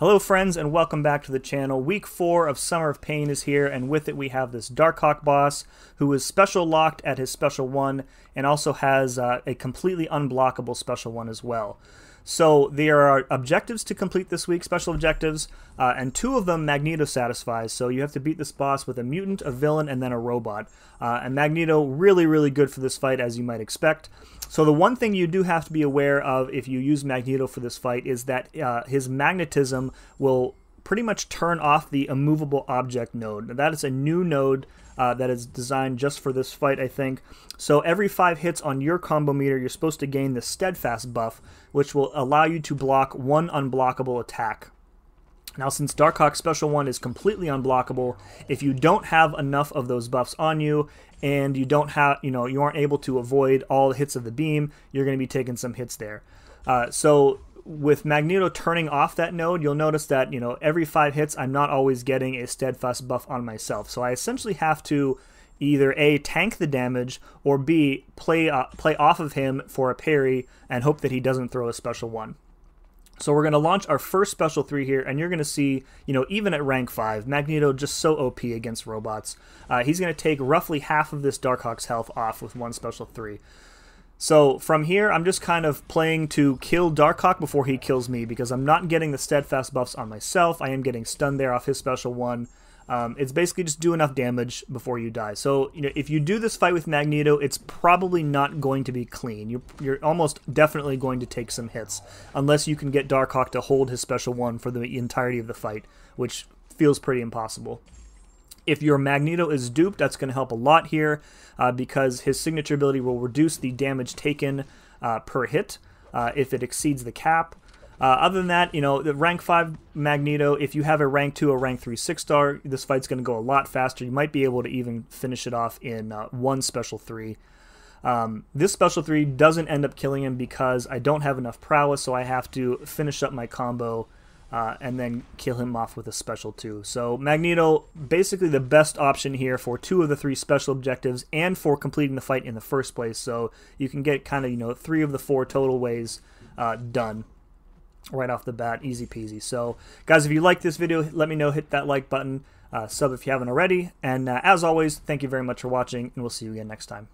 Hello friends and welcome back to the channel. Week 4 of Summer of Pain is here and with it we have this Darkhawk boss who is special locked at his special 1 and also has uh, a completely unblockable special 1 as well. So there are objectives to complete this week, special objectives, uh, and two of them Magneto satisfies. So you have to beat this boss with a mutant, a villain, and then a robot. Uh, and Magneto really, really good for this fight as you might expect. So the one thing you do have to be aware of if you use Magneto for this fight is that uh, his magnetism will pretty much turn off the immovable object node. That is a new node uh, that is designed just for this fight, I think. So every five hits on your combo meter, you're supposed to gain the steadfast buff, which will allow you to block one unblockable attack. Now, since Darkhawk Special 1 is completely unblockable, if you don't have enough of those buffs on you and you don't have, you know, you aren't able to avoid all the hits of the beam, you're going to be taking some hits there. Uh, so with Magneto turning off that node, you'll notice that, you know, every five hits, I'm not always getting a steadfast buff on myself. So I essentially have to either A, tank the damage, or B, play, uh, play off of him for a parry and hope that he doesn't throw a special one. So we're going to launch our first special 3 here, and you're going to see, you know, even at rank 5, Magneto just so OP against robots. Uh, he's going to take roughly half of this Darkhawk's health off with one special 3. So from here, I'm just kind of playing to kill Darkhawk before he kills me, because I'm not getting the steadfast buffs on myself. I am getting stunned there off his special 1. Um, it's basically just do enough damage before you die. So you know, if you do this fight with Magneto, it's probably not going to be clean. You're, you're almost definitely going to take some hits, unless you can get Darkhawk to hold his special one for the entirety of the fight, which feels pretty impossible. If your Magneto is duped, that's going to help a lot here, uh, because his signature ability will reduce the damage taken uh, per hit uh, if it exceeds the cap. Uh, other than that, you know, the rank 5 Magneto, if you have a rank 2 or rank 3 6 star, this fight's going to go a lot faster. You might be able to even finish it off in uh, one special 3. Um, this special 3 doesn't end up killing him because I don't have enough prowess, so I have to finish up my combo uh, and then kill him off with a special 2. So Magneto, basically the best option here for two of the three special objectives and for completing the fight in the first place. So you can get kind of, you know, three of the four total ways uh, done right off the bat, easy peasy. So, guys, if you like this video, let me know, hit that like button, uh, sub if you haven't already, and uh, as always, thank you very much for watching, and we'll see you again next time.